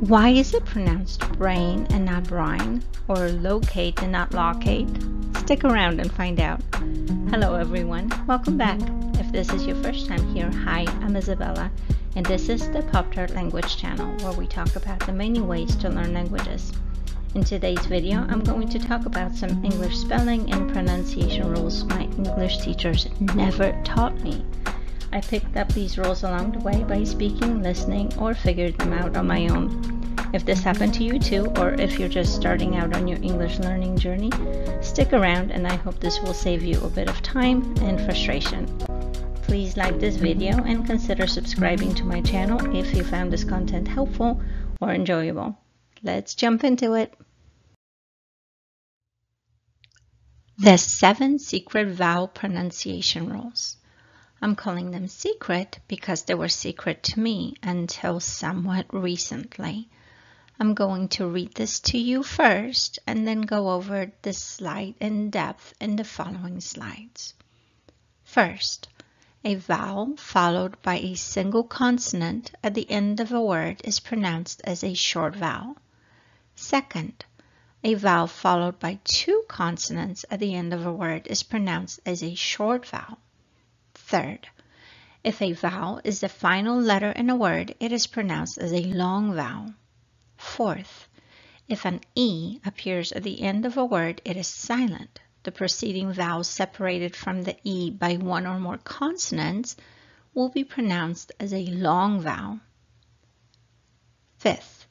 Why is it pronounced brain and not brine, or locate and not locate? Stick around and find out. Hello, everyone. Welcome back. If this is your first time here, hi, I'm Isabella, and this is the Pop Tart Language channel where we talk about the many ways to learn languages. In today's video, I'm going to talk about some English spelling and pronunciation rules my English teachers never taught me. I picked up these rules along the way by speaking, listening, or figured them out on my own. If this happened to you too, or if you're just starting out on your English learning journey, stick around and I hope this will save you a bit of time and frustration. Please like this video and consider subscribing to my channel if you found this content helpful or enjoyable. Let's jump into it. The seven secret vowel pronunciation rules. I'm calling them secret because they were secret to me until somewhat recently. I'm going to read this to you first and then go over this slide in depth in the following slides. First, a vowel followed by a single consonant at the end of a word is pronounced as a short vowel. Second, a vowel followed by two consonants at the end of a word is pronounced as a short vowel. Third, if a vowel is the final letter in a word, it is pronounced as a long vowel. Fourth, if an E appears at the end of a word, it is silent. The preceding vowel separated from the E by one or more consonants will be pronounced as a long vowel. Fifth,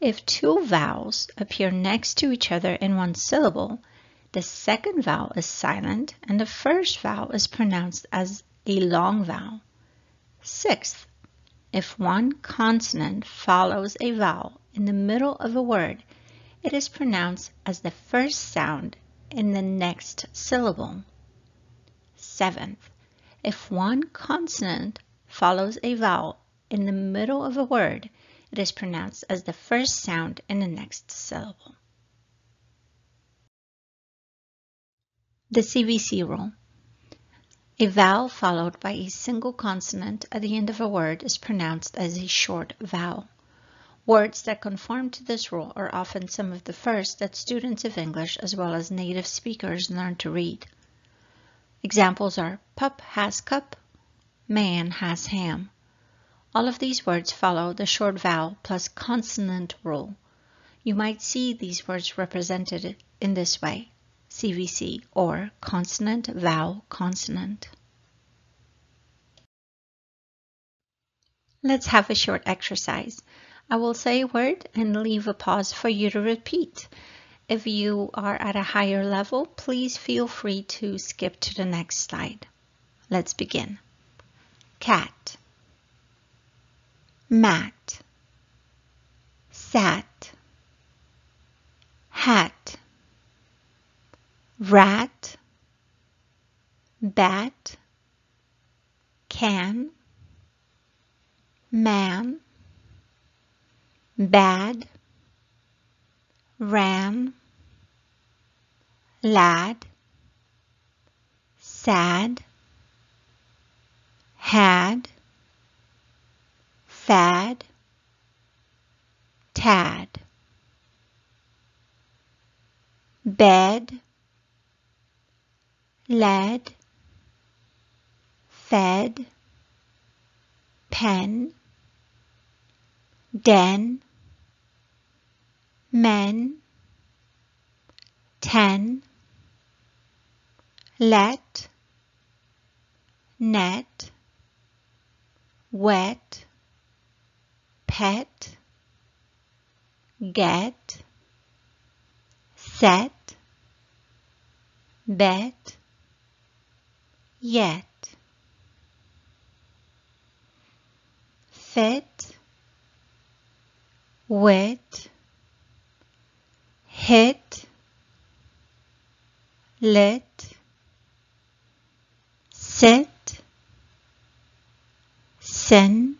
if two vowels appear next to each other in one syllable, the second vowel is silent and the first vowel is pronounced as a long vowel. Sixth, if one consonant follows a vowel in the middle of a word, it is pronounced as the first sound in the next syllable. Seventh, if one consonant follows a vowel in the middle of a word, it is pronounced as the first sound in the next syllable. The CVC rule. A vowel followed by a single consonant at the end of a word is pronounced as a short vowel. Words that conform to this rule are often some of the first that students of English as well as native speakers learn to read. Examples are pup has cup, man has ham. All of these words follow the short vowel plus consonant rule. You might see these words represented in this way. CVC or consonant vowel consonant. Let's have a short exercise. I will say a word and leave a pause for you to repeat. If you are at a higher level, please feel free to skip to the next slide. Let's begin. Cat, mat, sat, bat, can, man, bad, ran, lad, sad, had, fad, tad, bed, led, fed, pen, den, men, ten, let, net, wet, pet, get, set, bet, yet. Fit, wit, hit, lit, sit, sin,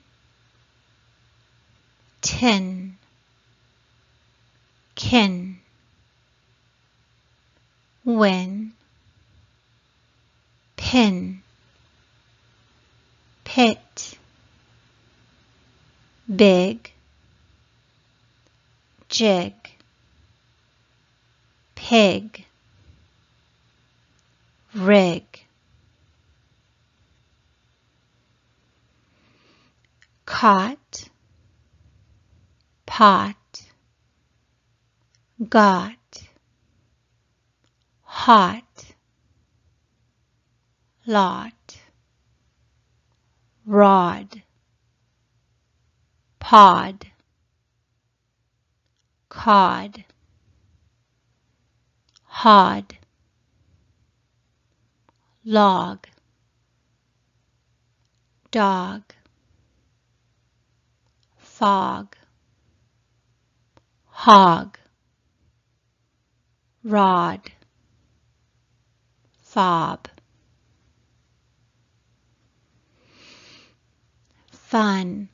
tin, kin, win, pin, pit, big, jig, pig, rig. Caught, pot, got, hot, lot, rod, pod, cod, hod, log, dog, fog, hog, rod, fob. Fun,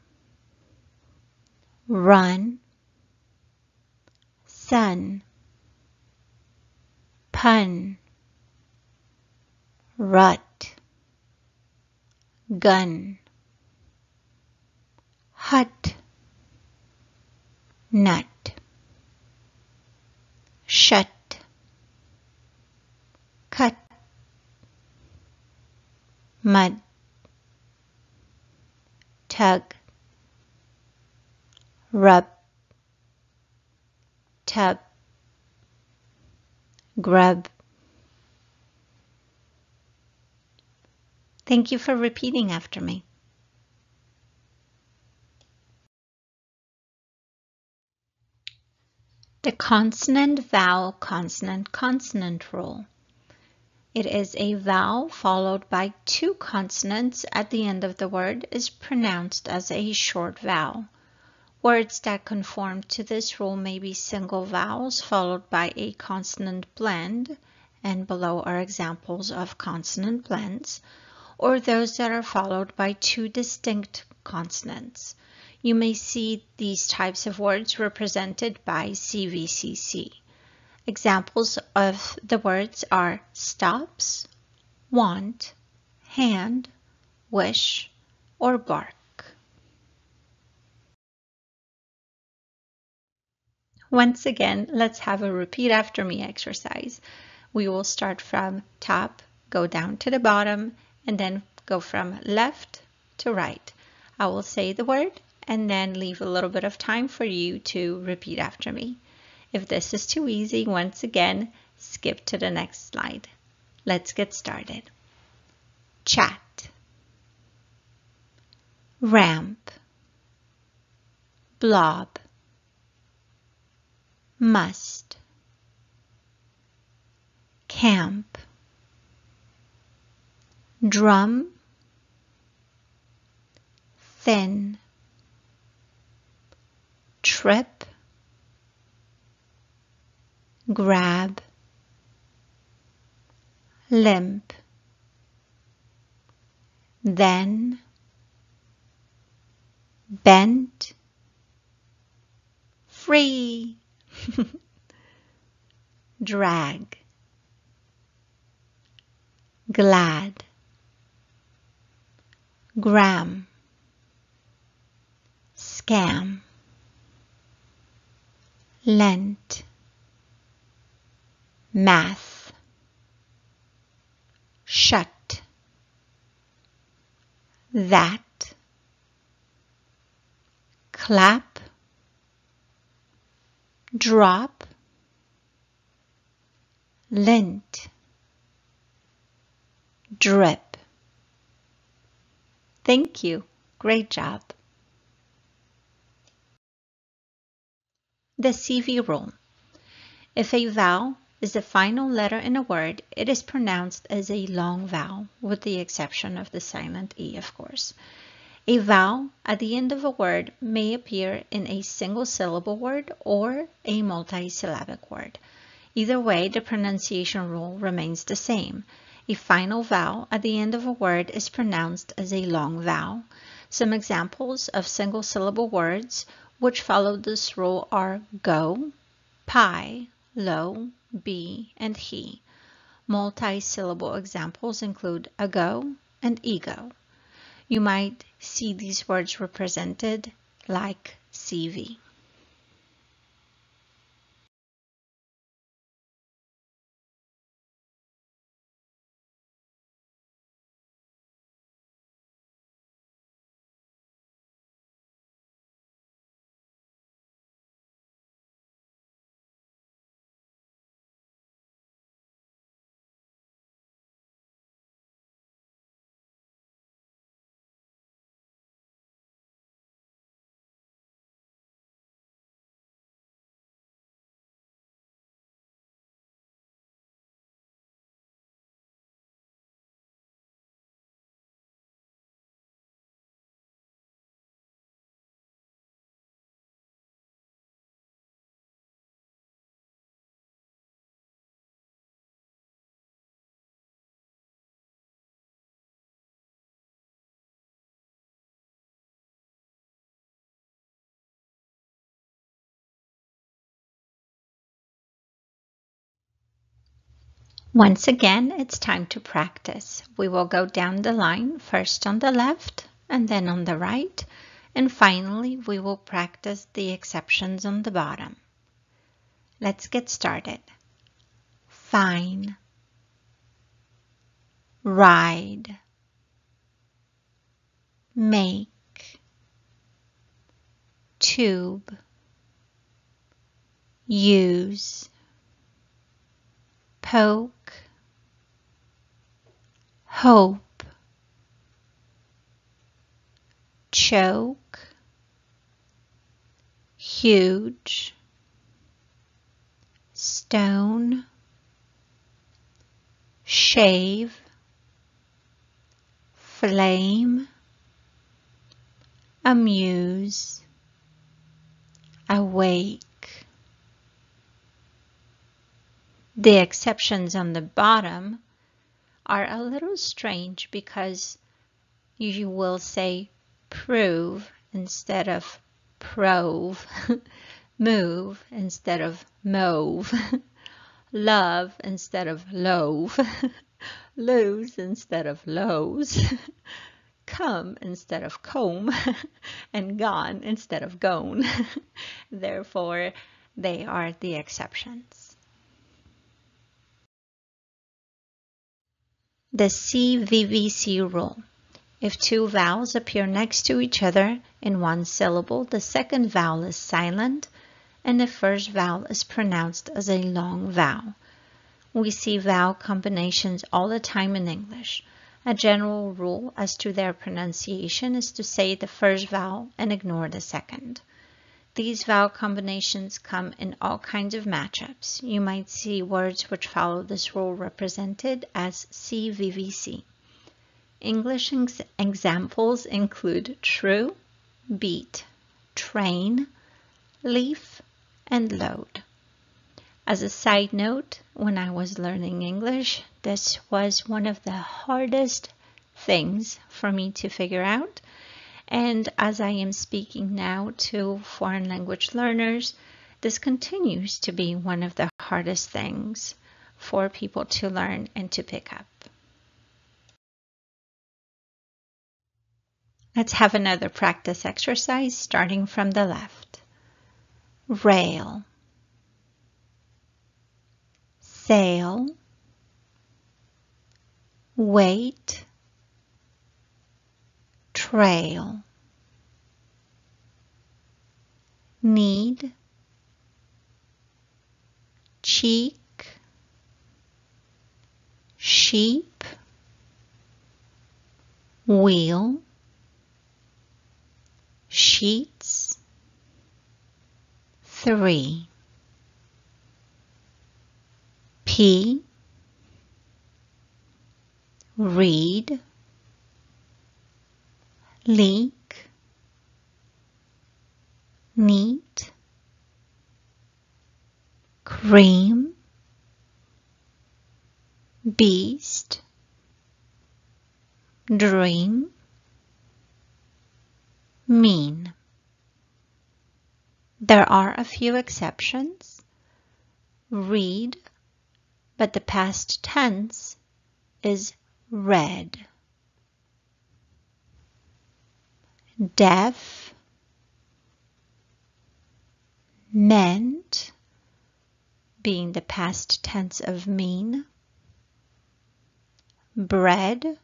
run, sun, pun, rut, gun, hut, nut, shut, cut, mud, tug, rub, tap, grab. Thank you for repeating after me. The consonant vowel consonant consonant rule. It is a vowel followed by two consonants at the end of the word is pronounced as a short vowel. Words that conform to this rule may be single vowels followed by a consonant blend, and below are examples of consonant blends, or those that are followed by two distinct consonants. You may see these types of words represented by CVCC. Examples of the words are stops, want, hand, wish, or bark. Once again, let's have a repeat after me exercise. We will start from top, go down to the bottom, and then go from left to right. I will say the word and then leave a little bit of time for you to repeat after me. If this is too easy, once again, skip to the next slide. Let's get started. Chat, ramp, blob, must, camp, drum, thin, trip, grab, limp, then, bent, free, drag, glad, gram, scam. Lent, math, shut, that, clap, drop, lint, drip. Thank you. Great job. The CV rule. If a vowel is the final letter in a word, it is pronounced as a long vowel, with the exception of the silent E, of course. A vowel at the end of a word may appear in a single syllable word or a multisyllabic word. Either way, the pronunciation rule remains the same. A final vowel at the end of a word is pronounced as a long vowel. Some examples of single syllable words which follow this rule are go, pie, low, be, and he. Multi-syllable examples include ago and ego. You might see these words represented like CV. Once again, it's time to practice. We will go down the line, first on the left and then on the right, and finally we will practice the exceptions on the bottom. Let's get started. Fine. Ride. Make. Tube. Use. Poke hope, choke, huge, stone, shave, flame, amuse, awake. The exceptions on the bottom are a little strange because you will say prove instead of prove, move instead of move, love instead of loaf, lose instead of lows, come instead of comb, and gone instead of gone. Therefore, they are the exceptions. The CVVC rule. If two vowels appear next to each other in one syllable, the second vowel is silent and the first vowel is pronounced as a long vowel. We see vowel combinations all the time in English. A general rule as to their pronunciation is to say the first vowel and ignore the second. These vowel combinations come in all kinds of matchups. You might see words which follow this rule represented as CVVC. English ex examples include true, beat, train, leaf, and load. As a side note, when I was learning English, this was one of the hardest things for me to figure out and as I am speaking now to foreign language learners, this continues to be one of the hardest things for people to learn and to pick up. Let's have another practice exercise starting from the left. Rail, sail, wait, trail. Need. Cheek. Sheep. Wheel. Sheets. Three. P read leak, neat, cream, beast, dream, mean. There are a few exceptions. Read, but the past tense is read. Deaf, meant, being the past tense of mean, bread,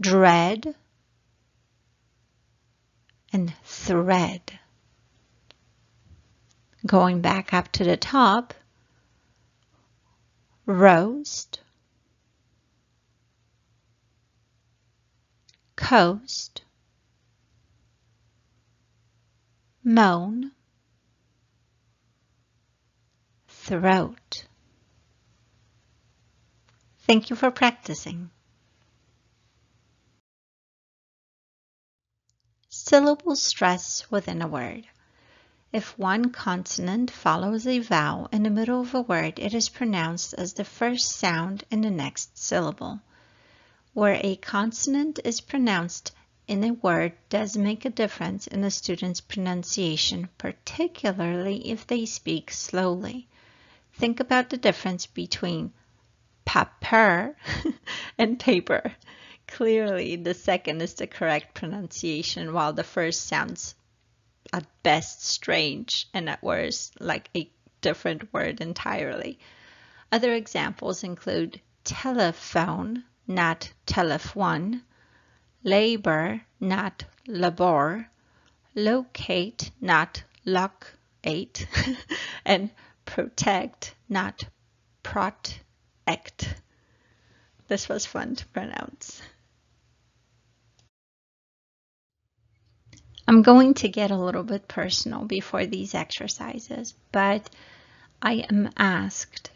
dread, and thread. Going back up to the top, roast, coast, moan, throat. Thank you for practicing. Syllable stress within a word. If one consonant follows a vowel in the middle of a word, it is pronounced as the first sound in the next syllable where a consonant is pronounced in a word does make a difference in the student's pronunciation, particularly if they speak slowly. Think about the difference between paper and paper. Clearly, the second is the correct pronunciation, while the first sounds at best strange and at worst like a different word entirely. Other examples include telephone, not telephone, labor, not labor, locate, not locate, and protect, not protect. This was fun to pronounce. I'm going to get a little bit personal before these exercises, but I am asked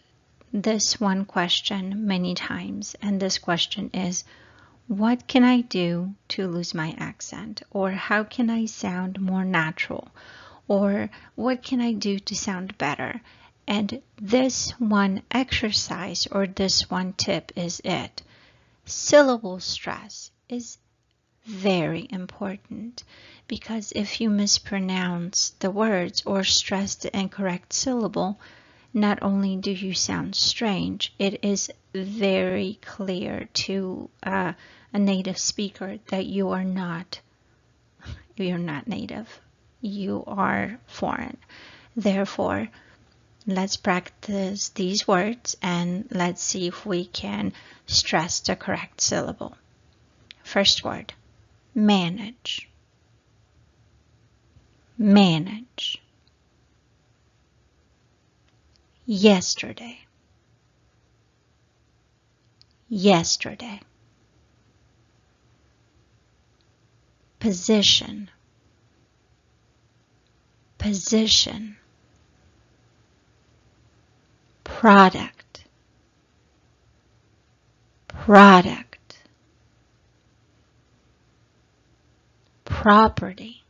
this one question many times, and this question is, what can I do to lose my accent? Or how can I sound more natural? Or what can I do to sound better? And this one exercise or this one tip is it. Syllable stress is very important because if you mispronounce the words or stress the incorrect syllable, not only do you sound strange, it is very clear to uh, a native speaker that you are not you're not native. You are foreign. Therefore, let's practice these words and let's see if we can stress the correct syllable. First word, manage. Manage. Yesterday. Yesterday. Position. Position. Product. Product. Property.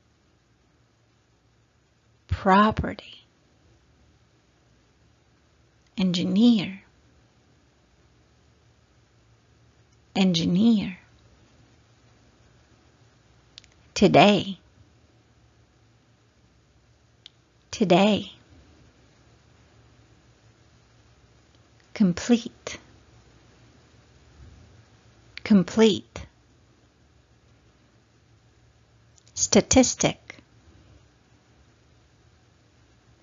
Property engineer. Engineer. Today. Today. Complete. Complete. Statistic.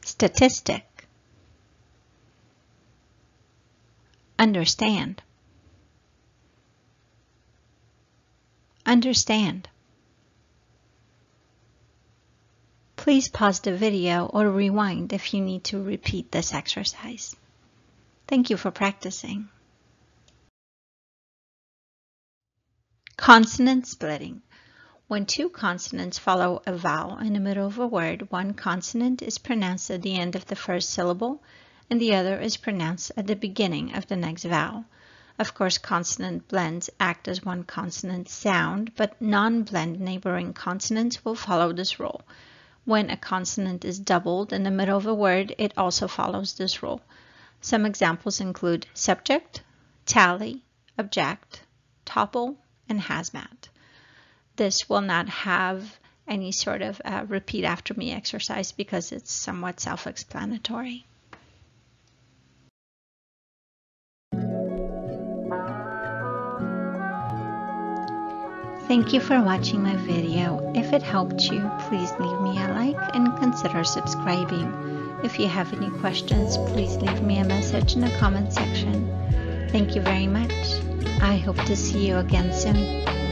Statistic Understand. Understand. Please pause the video or rewind if you need to repeat this exercise. Thank you for practicing. Consonant splitting. When two consonants follow a vowel in the middle of a word, one consonant is pronounced at the end of the first syllable and the other is pronounced at the beginning of the next vowel. Of course, consonant blends act as one consonant sound, but non-blend neighboring consonants will follow this rule. When a consonant is doubled in the middle of a word, it also follows this rule. Some examples include subject, tally, object, topple, and hazmat. This will not have any sort of uh, repeat after me exercise because it's somewhat self-explanatory. Thank you for watching my video. If it helped you, please leave me a like and consider subscribing. If you have any questions, please leave me a message in the comment section. Thank you very much. I hope to see you again soon.